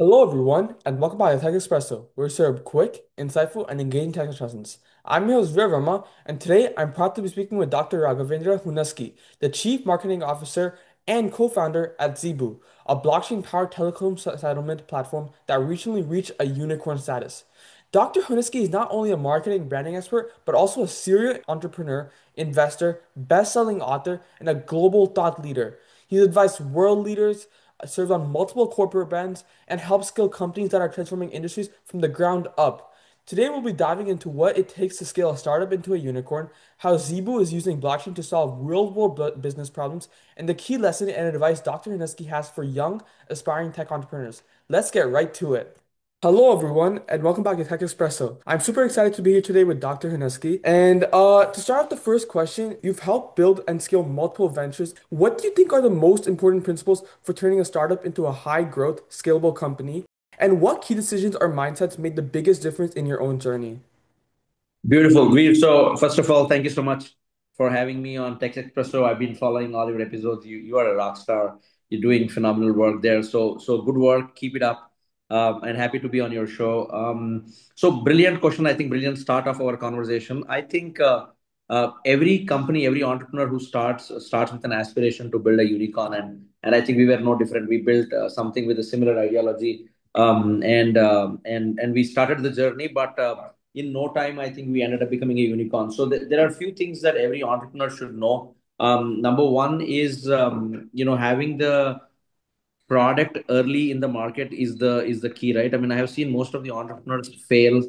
Hello, everyone, and welcome back to TekXpresso, where we serve quick, insightful, and engaging tech discussions. I'm your host, Veer Varma, and today I'm proud to be speaking with Dr. Raghavendra Hunasgi, the Chief Marketing Officer and co-founder at Zeebu, a blockchain-powered telecom settlement platform that recently reached a unicorn status. Dr. Hunasgi is not only a marketing branding expert, but also a serial entrepreneur, investor, best-selling author, and a global thought leader. He's advised world leaders serves on multiple corporate brands, and helps scale companies that are transforming industries from the ground up. Today, we'll be diving into what it takes to scale a startup into a unicorn, how Zeebu is using blockchain to solve real-world business problems, and the key lesson and advice Dr. Hunasgi has for young, aspiring tech entrepreneurs. Let's get right to it. Hello, everyone, and welcome back to TekXpresso. I'm super excited to be here today with Dr. Hunasgi. And uh, to start off the first question, you've helped build and scale multiple ventures. What do you think are the most important principles for turning a startup into a high growth, scalable company? And what key decisions or mindsets made the biggest difference in your own journey? Beautiful. So first of all, thank you so much for having me on TekXpresso. I've been following all your episodes. You you are a rock star. You're doing phenomenal work there. So so good work. Keep it up. Um, and happy to be on your show. Um, so brilliant question. I think brilliant start of our conversation. I think uh, uh, every company, every entrepreneur who starts starts with an aspiration to build a unicorn, and and I think we were no different. We built uh, something with a similar ideology, um, and um, and and we started the journey, but. Uh, in no time, I think we ended up becoming a unicorn. So th- there are a few things that every entrepreneur should know. Um, number one is you know having the product early in the market is the is the key right? I mean i have seen most of the entrepreneurs fail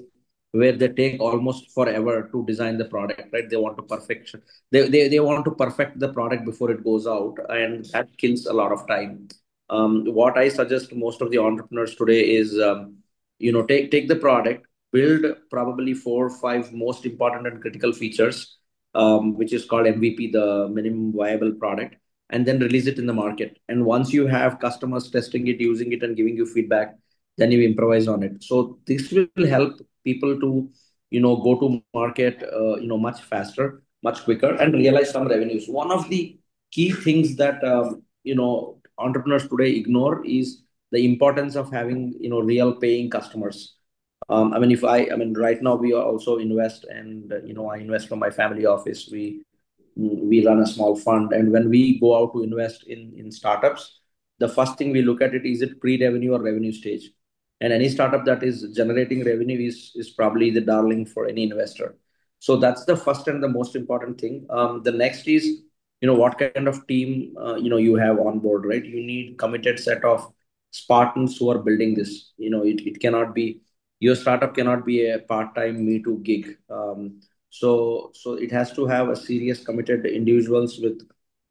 where they take almost forever to design the product right? They want to perfection they, they, they want to perfect the product before it goes out and that kills a lot of time. Um, what i suggest most of the entrepreneurs today is um, you know take take the product build probably four or five most important and critical features um, which is called mvp the minimum viable product and then release it in the market. And once you have customers testing it, using it, and giving you feedback, then you improvise on it. So this will help people to, you know, go to market, uh, you know, much faster, much quicker, and realize some revenues. One of the key things that um, you know entrepreneurs today ignore is the importance of having you know real paying customers. Um, I mean, if I, I mean, right now we are also invest, and you know, I invest from my family office. We we run a small fund. And when we go out to invest in in startups the first thing we look at it is it pre-revenue or revenue stage? And any startup that is generating revenue is is probably the darling for any investor. So that's the first and the most important thing. Um, the next is you know what kind of team uh, you know you have on board right? You need committed set of spartans who are building this. You know it, it cannot be your startup cannot be a part-time me too gig. Um, so so it has to have a serious committed individuals with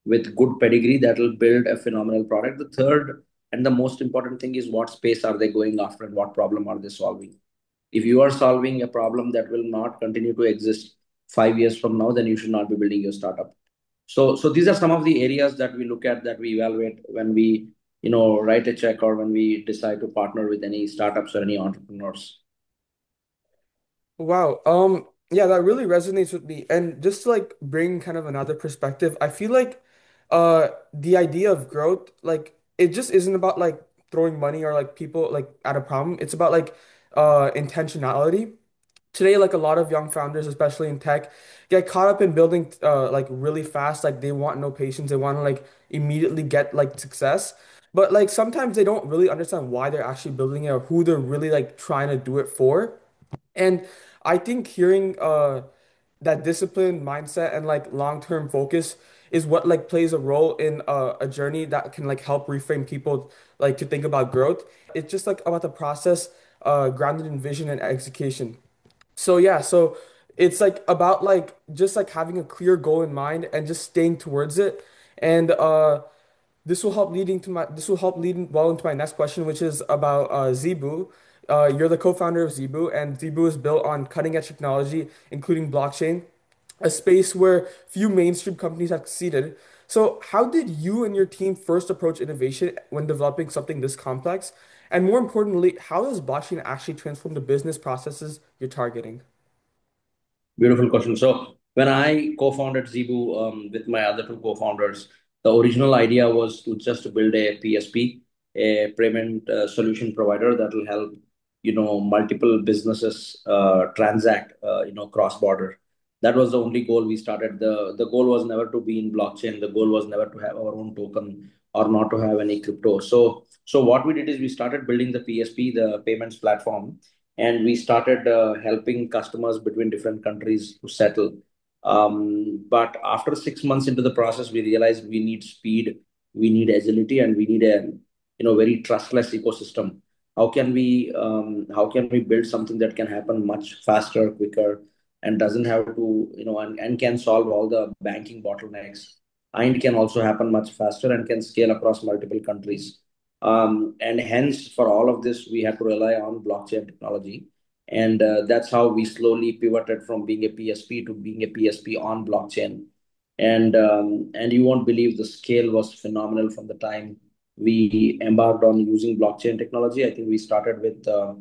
with good pedigree that will build a phenomenal product. The third and the most important thing is what space are they going after and what problem are they solving. If you are solving a problem that will not continue to exist five years from now then you should not be building your startup. So so these are some of the areas that we look at that we evaluate when we you know write a check or when we decide to partner with any startups or any entrepreneurs. Wow. Um, yeah, that really resonates with me. And just to like bring kind of another perspective, I feel like uh the idea of growth, like it just isn't about like throwing money or like people like at a problem. It's about like uh intentionality. Today, like a lot of young founders, especially in tech, get caught up in building uh like really fast. Like they want no patience. They want to like immediately get like success. But like sometimes they don't really understand why they're actually building it or who they're really like trying to do it for. And I think hearing uh that discipline mindset and like long-term focus is what like plays a role in uh, a journey that can like help reframe people like to think about growth. It's just like about the process uh grounded in vision and execution. So yeah, so it's like about like just like having a clear goal in mind and just staying towards it. And uh this will help leading to my this will help lead well into my next question, which is about uh, Zeebu. Uh, you're the co-founder of Zeebu, and Zeebu is built on cutting-edge technology, including blockchain, a space where few mainstream companies have succeeded. So, how did you and your team first approach innovation when developing something this complex? And more importantly, how does blockchain actually transform the business processes you're targeting? Beautiful question. So when I co-founded Zeebu um, with my other two co-founders, the original idea was to just build a PSP a payment uh, solution provider that will help you know multiple businesses uh, transact uh, you know cross border that was the only goal we started. The the goal was never to be in blockchain. The goal was never to have our own token or not to have any crypto. So so what we did is we started building the psp the payments platform and we started uh, helping customers between different countries to settle but after six months into the process we realized we need speed we need agility and we need a you know very trustless ecosystem. How can we um, how can we build something that can happen much faster quicker and doesn't have to you know and, and can solve all the banking bottlenecks? And can also happen much faster and can scale across multiple countries. Um, and hence for all of this we had to rely on blockchain technology and uh, that's how we slowly pivoted from being a psp to being a psp on blockchain and um, and you won't believe the scale was phenomenal from the time we embarked on using blockchain technology. I think we started with uh,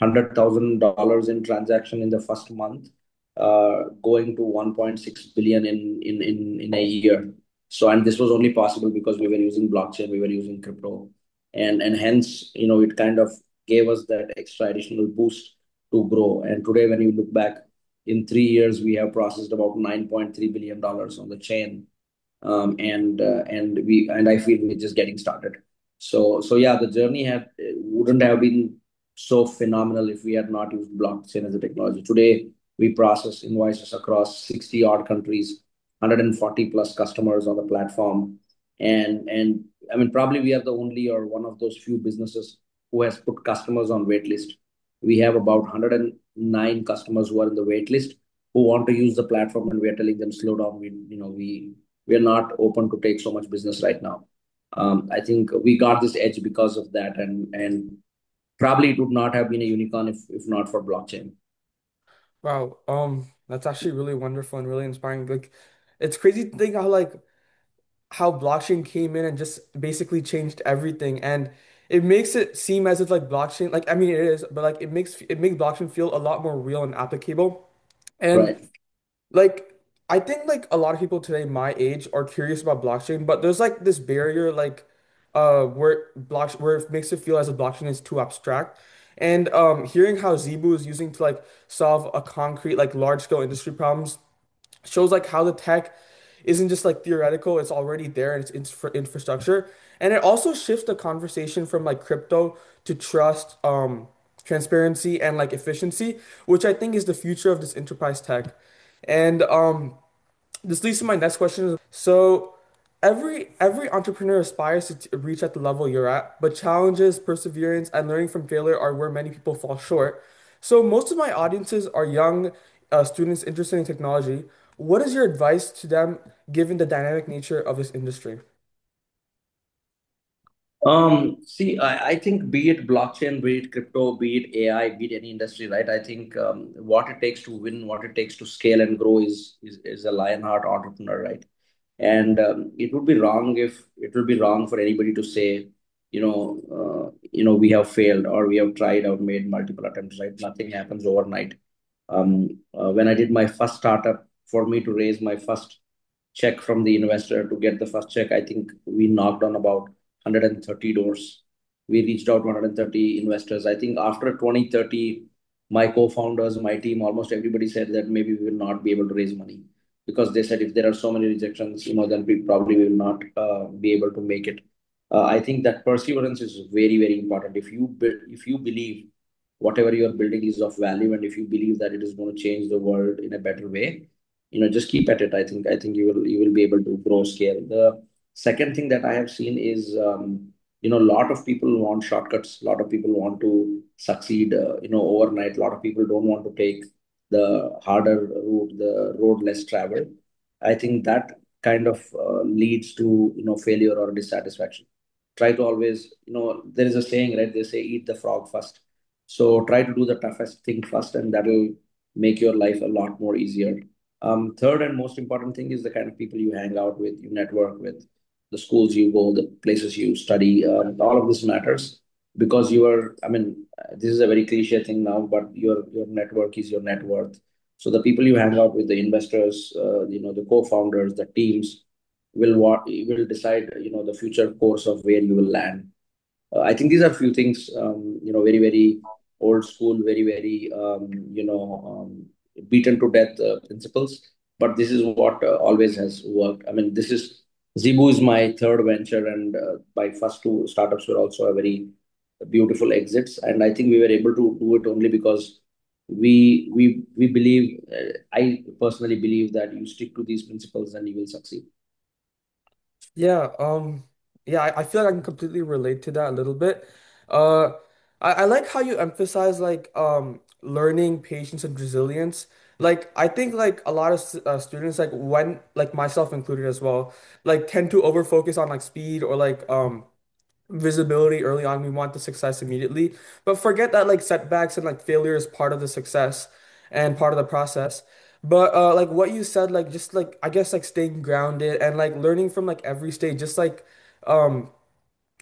hundred thousand dollars in transaction in the first month, uh, going to one point six billion in in in in a year. So and this was only possible because we were using blockchain, we were using crypto, and and hence you know it kind of gave us that extra additional boost to grow. And today, when you look back in three years, we have processed about $9.3 billion on the chain. Um, and uh, and we and I feel we're just getting started. So so yeah, the journey had wouldn't have been so phenomenal if we had not used blockchain as a technology. Today, we process invoices across 60 odd countries, 140 plus customers on the platform. And and I mean, probably we are the only or one of those few businesses who has put customers on waitlist. We have about 109 customers who are in the waitlist who want to use the platform, and we are telling them slow down. We you know we we are not open to take so much business right now. Um, I think we got this edge because of that, and and probably it would not have been a unicorn if if not for blockchain. Wow, um, that's actually really wonderful and really inspiring. Like, it's crazy to think how like how blockchain came in and just basically changed everything, and it makes it seem as if like blockchain, like I mean it is, but like it makes it makes blockchain feel a lot more real and applicable. And Right. like I think like a lot of people today my age are curious about blockchain, but there's like this barrier like uh where block where it makes it feel as if blockchain is too abstract. And um hearing how Zeebu is using to like solve a concrete like large scale industry problems shows like how the tech isn't just like theoretical, it's already there and it's infra infrastructure. And it also shifts the conversation from like crypto to trust, um, transparency and like efficiency, which I think is the future of this enterprise tech. And um, this leads to my next question. So every every entrepreneur aspires to t- reach at the level you're at, but challenges, perseverance, and learning from failure are where many people fall short. So most of my audiences are young uh, students interested in technology. What is your advice to them given the dynamic nature of this industry? Um, see, I, I think be it blockchain, be it crypto, be it AI, be it any industry, right? I think um, what it takes to win, what it takes to scale and grow is is, is a lionheart entrepreneur, right? And um, it would be wrong if it would be wrong for anybody to say, you know, uh, you know, we have failed or we have tried or made multiple attempts, right? Nothing happens overnight. Um, uh, when I did my first startup, for me to raise my first check from the investor to get the first check, I think we knocked on about 130 doors. We reached out to 130 investors. I think after 2030, my co-founders, my team, almost everybody said that maybe we will not be able to raise money because they said if there are so many rejections, you know, then we probably will not uh, be able to make it. Uh, I think that perseverance is very, very important. If you if you believe whatever you are building is of value, and if you believe that it is going to change the world in a better way, you know, just keep at it. I think I think you will you will be able to grow scale. The second thing that I have seen is um, you know a lot of people want shortcuts. A lot of people want to succeed, uh, you know, overnight. A lot of people don't want to take the harder route, the road less traveled. I think that kind of uh, leads to you know failure or dissatisfaction. Try to always, you know, there is a saying, right? They say eat the frog first. So try to do the toughest thing first, and that'll make your life a lot more easier. Um, third and most important thing is the kind of people you hang out with, you network with, the schools you go, the places you study. Um, all of this matters because you are. I mean, uh, this is a very cliche thing now, but your your network is your net worth. So the people you hang out with, the investors, uh, you know, the co-founders, the teams will what will decide, you know, the future course of where you will land. uh, I think these are a few things, um, you know, very, very old school, very, very, um, you know, um, beaten to death uh, principles. But this is what uh, always has worked. I mean, this is Zeebu is my third venture, and uh, my first two startups were also a very beautiful exits. And I think we were able to do it only because we we we believe. Uh, I personally believe that you stick to these principles and you will succeed. Yeah, um, yeah, I, feel like I can completely relate to that a little bit. Uh, I, I like how you emphasize like um learning patience and resilience. Like I think like a lot of uh, students like when like myself included as well like tend to over focus on like speed or like um visibility early on. We want the success immediately, but forget that like setbacks and like failure is part of the success and part of the process. But uh, like what you said, like just like I guess like staying grounded and like learning from like every stage, just like um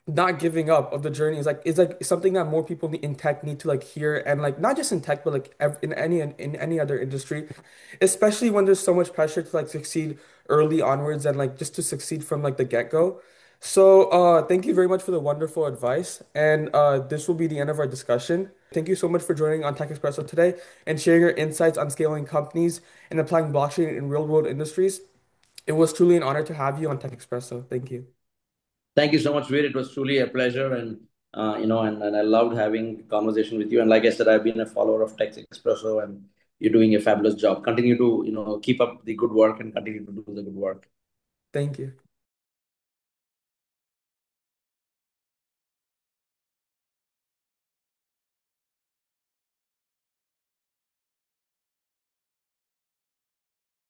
not giving up of the journey is like is like something that more people in tech need to like hear and like not just in tech but like in any in any other industry, especially when there's so much pressure to like succeed early onwards and like just to succeed from like the get-go. So uh thank you very much for the wonderful advice and uh this will be the end of our discussion. Thank you so much for joining on TekXpresso today and sharing your insights on scaling companies and applying blockchain in real world industries. It was truly an honor to have you on TekXpresso. Thank you. Thank you so much, Veer. It was truly a pleasure, and uh, you know, and, and I loved having conversation with you. And like I said, I've been a follower of TekXpresso, and you're doing a fabulous job. Continue to you know keep up the good work and continue to do the good work. Thank you.